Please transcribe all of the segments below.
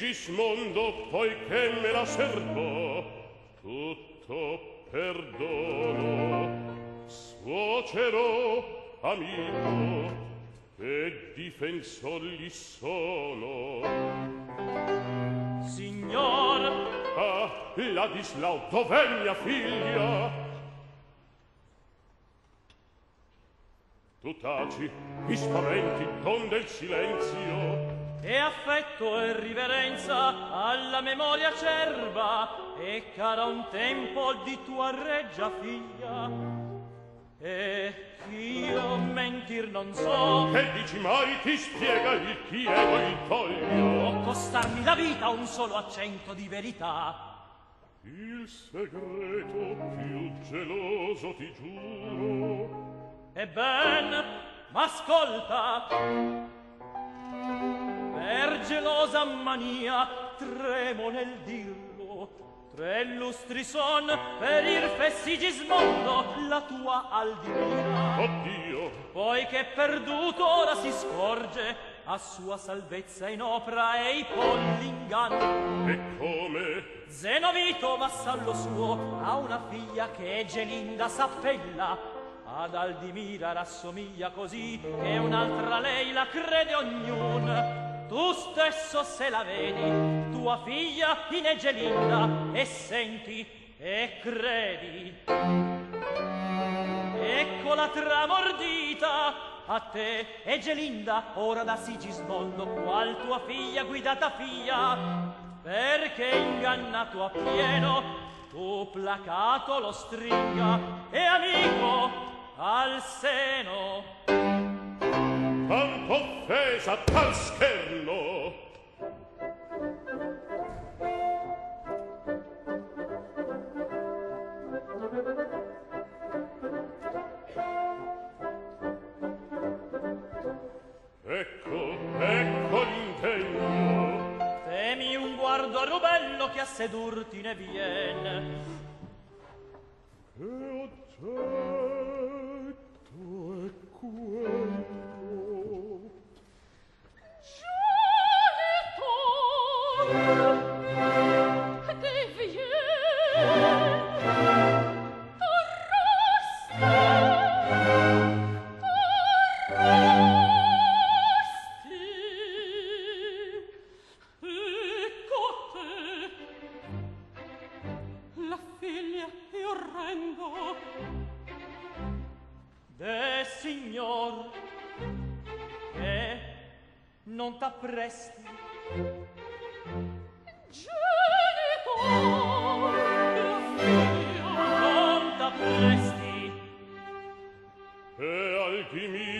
gis mondo poi che me la serbo tutto perdono. Suocero amico e difensor gli sono. Signor! Ah Ladislao dov'è mia figlia? Tu taci, mi spaventi, donde il silenzio? E affetto e riverenza alla memoria cerva e cara un tempo di tua reggia figlia. E io mentir non so. Che dici mai? Ti spiega il chiedo il toglio. O costarmi la vita un solo accento di verità. Il segreto più geloso ti giuro. E ben, m'ascolta per gelosa mania tremo nel dirlo. Tre lustri son per il fessigismondo la tua aldivina oddio. Poi che perduto ora si scorge a sua salvezza in opera e i polli inganno. E come? Zenovito vassallo suo ha una figlia che Gelinda s'appella. Ad Aldimira rassomiglia così che un'altra lei la crede ognun tu stesso se la vedi, tua figlia Pinegelinda, e senti e credi. Eccola tramordita, a te, Egelinda, ora da Sigismondo, qual tua figlia guidata figlia perché ingannato a pieno, tu placato lo stringa, e amico al seno tanto offesa tal scherno. Ecco ecco l'intento temi un guardo rubello che a sedurti ne viene sveglia e orrendo de signor e non t'appresti. Genio non t'appresti. E al alchimia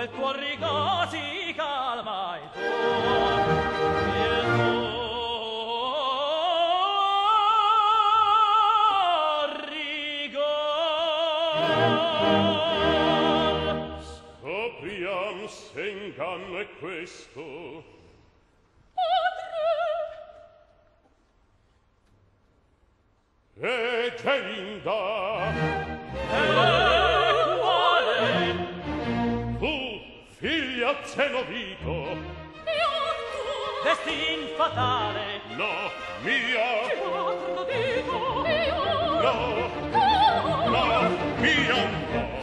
e il tuo rigo si calma e il tuo rigo scopriam inganno è questo. Padre! E che Grazie lo dico. Pianto. Destin fatale. No, mia. Pianto lo dico. Io! No. No, no pianto.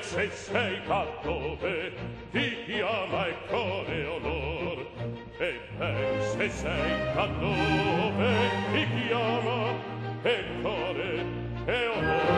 sei sei cattove, ti chiama e come onore e se sei laddove ti chiama e core, e onore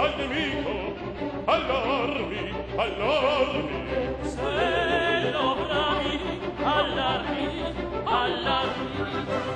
al nemico, all'armi, all'armi. Se lo bravi, all'armi, all'armi.